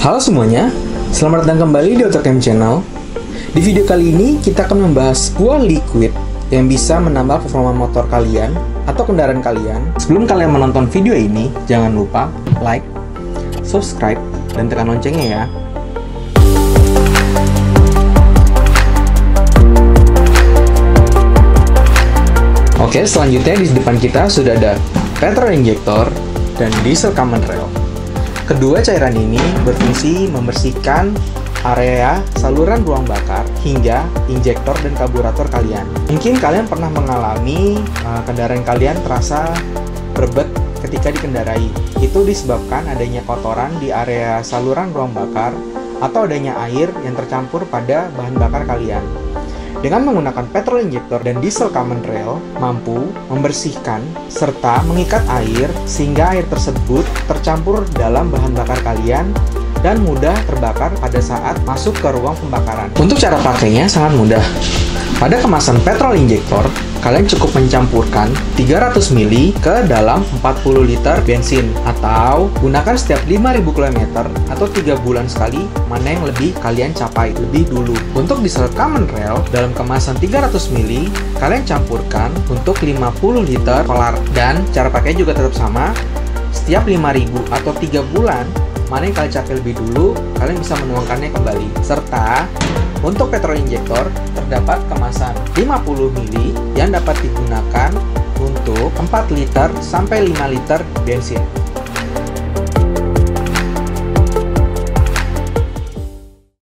Halo semuanya, selamat datang kembali di Otocam Channel. Di video kali ini kita akan membahas sebuah liquid yang bisa menambah performa motor kalian atau kendaraan kalian. Sebelum kalian menonton video ini, jangan lupa like, subscribe, dan tekan loncengnya ya. Oke, selanjutnya di depan kita sudah ada petrol injector dan diesel common rail. Kedua cairan ini berfungsi membersihkan area saluran ruang bakar hingga injektor dan karburator kalian. Mungkin kalian pernah mengalami uh, kendaraan kalian terasa berbet ketika dikendarai. Itu disebabkan adanya kotoran di area saluran ruang bakar atau adanya air yang tercampur pada bahan bakar kalian. Dengan menggunakan petrol injector dan diesel common rail, mampu membersihkan serta mengikat air sehingga air tersebut tercampur dalam bahan bakar kalian dan mudah terbakar pada saat masuk ke ruang pembakaran. Untuk cara pakainya sangat mudah. Pada kemasan petrol injektor, kalian cukup mencampurkan 300 ml ke dalam 40 liter bensin atau gunakan setiap 5000 km atau 3 bulan sekali mana yang lebih kalian capai lebih dulu. Untuk diesel common rail dalam kemasan 300 ml, kalian campurkan untuk 50 liter solar dan cara pakai juga tetap sama. Setiap 5000 atau 3 bulan mana yang kalian capai lebih dulu, kalian bisa menuangkannya kembali. Serta untuk petrol injektor terdapat kemasan 50 ml yang dapat digunakan untuk 4 liter sampai 5 liter bensin.